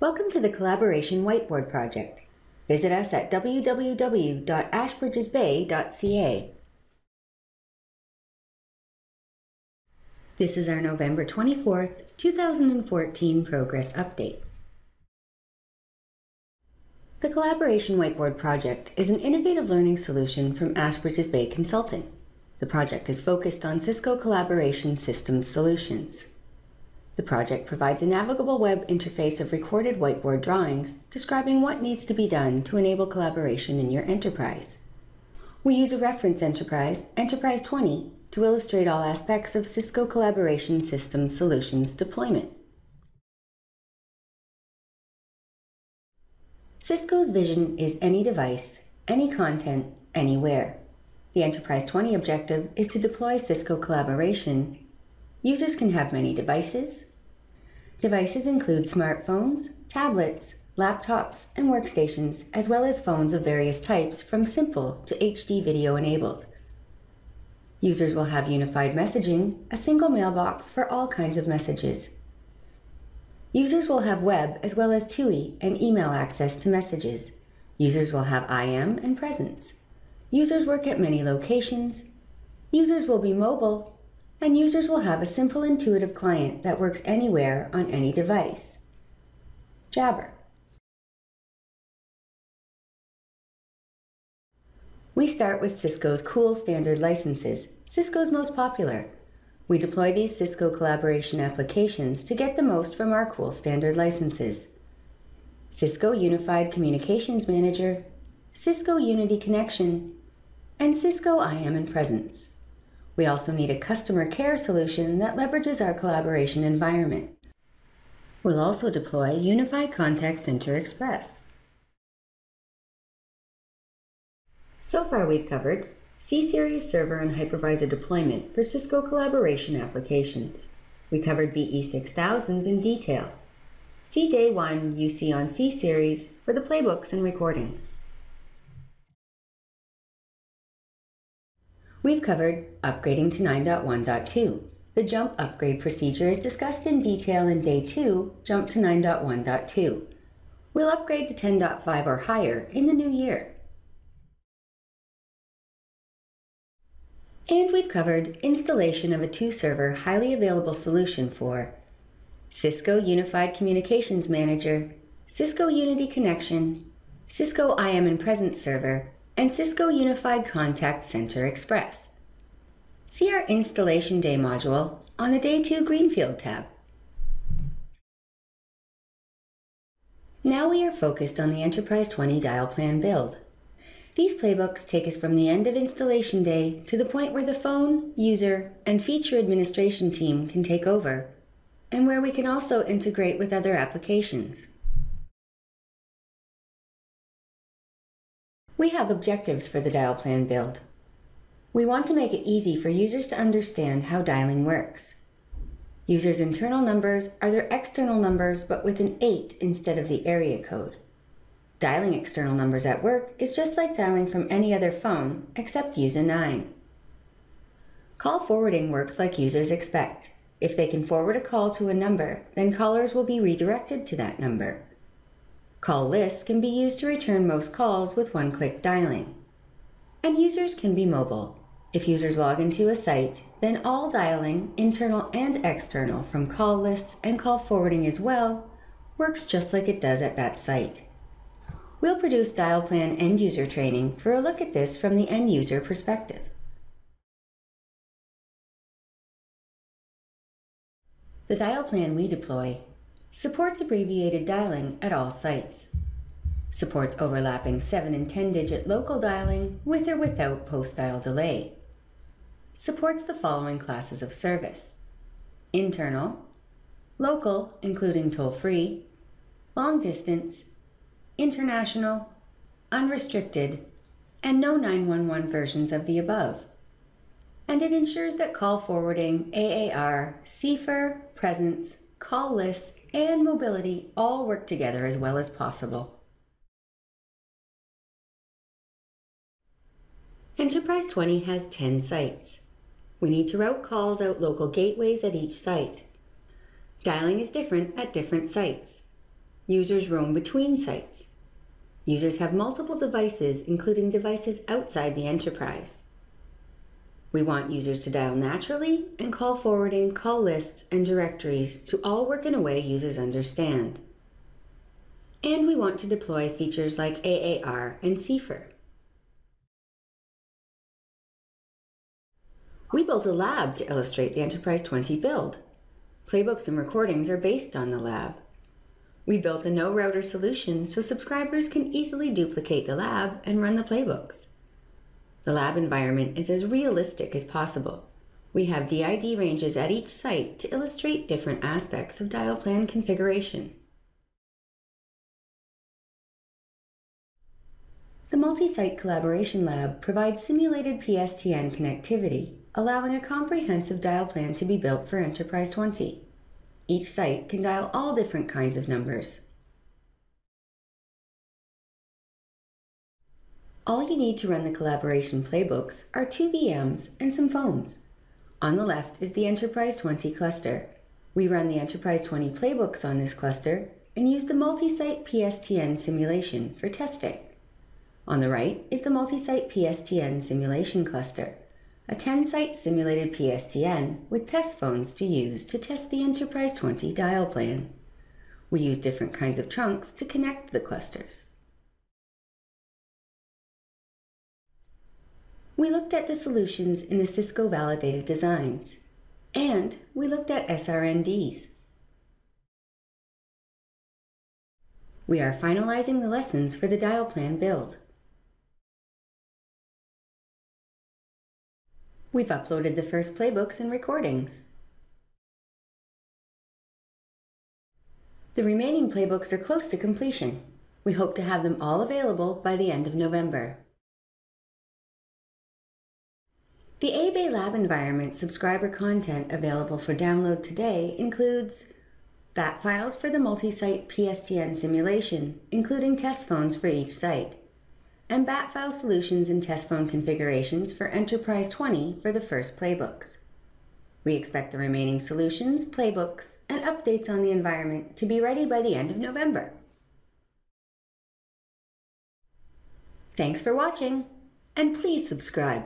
Welcome to the Collaboration Whiteboard Project. Visit us at www.ashbridgesbay.ca. This is our November 24th, 2014 Progress Update. The Collaboration Whiteboard Project is an innovative learning solution from Ashbridges Bay Consulting. The project is focused on Cisco Collaboration Systems solutions. The project provides a navigable web interface of recorded whiteboard drawings describing what needs to be done to enable collaboration in your enterprise. We use a reference enterprise, Enterprise 20, to illustrate all aspects of Cisco Collaboration Systems Solutions deployment. Cisco's vision is any device, any content, anywhere. The Enterprise 20 objective is to deploy Cisco collaboration. Users can have many devices, Devices include smartphones, tablets, laptops, and workstations, as well as phones of various types from simple to HD video enabled. Users will have unified messaging, a single mailbox for all kinds of messages. Users will have web as well as TUI and email access to messages. Users will have IM and presence. Users work at many locations. Users will be mobile and users will have a simple intuitive client that works anywhere on any device. Jabber. We start with Cisco's CUWL Standard licenses, Cisco's most popular. We deploy these Cisco collaboration applications to get the most from our CUWL Standard licenses. Cisco Unified Communications Manager, Cisco Unity Connection, and Cisco IM and Presence. We also need a customer care solution that leverages our collaboration environment. We'll also deploy Unified Contact Center Express. So far we've covered C-Series server and hypervisor deployment for Cisco collaboration applications. We covered BE6000s in detail. See Day 1 UC on C-Series for the playbooks and recordings. We've covered upgrading to 9.1.2. The jump upgrade procedure is discussed in detail in Day 2, Jump to 9.1.2. We'll upgrade to 10.5 or higher in the new year. And we've covered installation of a two-server highly available solution for Cisco Unified Communications Manager, Cisco Unity Connection, Cisco IM and Presence Server, and Cisco Unified Contact Center Express. See our Installation Day module on the Day 2 Greenfield tab. Now we are focused on the Enterprise 20 dial plan build. These playbooks take us from the end of installation day to the point where the phone, user, and feature administration team can take over, and where we can also integrate with other applications. We have objectives for the dial plan build. We want to make it easy for users to understand how dialing works. Users' internal numbers are their external numbers but with an 8 instead of the area code. Dialing external numbers at work is just like dialing from any other phone except use a 9. Call forwarding works like users expect. If they can forward a call to a number, then callers will be redirected to that number. Call lists can be used to return most calls with one-click dialing. And users can be mobile. If users log into a site, then all dialing, internal and external, from call lists and call forwarding as well, works just like it does at that site. We'll produce dial plan end user training for a look at this from the end user perspective. The dial plan we deploy Supports abbreviated dialing at all sites. Supports overlapping 7 and 10 digit local dialing with or without post-dial delay. Supports the following classes of service. Internal, local including toll-free, long distance, international, unrestricted, and no 911 versions of the above. And it ensures that call forwarding, AAR, CFR, presence, call lists, and mobility all work together as well as possible. Enterprise 20 has 10 sites. We need to route calls out local gateways at each site. Dialing is different at different sites. users roam between sites. Users have multiple devices, including devices outside the enterprise. We want users to dial naturally, and call forwarding, call lists, and directories to all work in a way users understand. And we want to deploy features like AAR and CIFR. We built a lab to illustrate the Enterprise 20 build. Playbooks and recordings are based on the lab. We built a no router solution so subscribers can easily duplicate the lab and run the playbooks. The lab environment is as realistic as possible. We have DID ranges at each site to illustrate different aspects of dial plan configuration. The Multi-Site Collaboration Lab provides simulated PSTN connectivity, allowing a comprehensive dial plan to be built for Enterprise 20. Each site can dial all different kinds of numbers, All you need to run the collaboration playbooks are two VMs and some phones. On the left is the Enterprise 20 cluster. We run the Enterprise 20 playbooks on this cluster and use the multi-site PSTN simulation for testing. On the right is the multi-site PSTN simulation cluster, a 10-site simulated PSTN with test phones to use to test the Enterprise 20 dial plan. We use different kinds of trunks to connect the clusters. We looked at the solutions in the Cisco validated designs, and we looked at SRNDs. We are finalizing the lessons for the dial plan build. We've uploaded the first playbooks and recordings. The remaining playbooks are close to completion. We hope to have them all available by the end of November. The A-Bay Lab environment subscriber content available for download today includes BAT files for the multi-site PSTN simulation, including test phones for each site, and BAT file solutions and test phone configurations for Enterprise 20 for the first playbooks. We expect the remaining solutions, playbooks, and updates on the environment to be ready by the end of November. Thanks for watching, and please subscribe.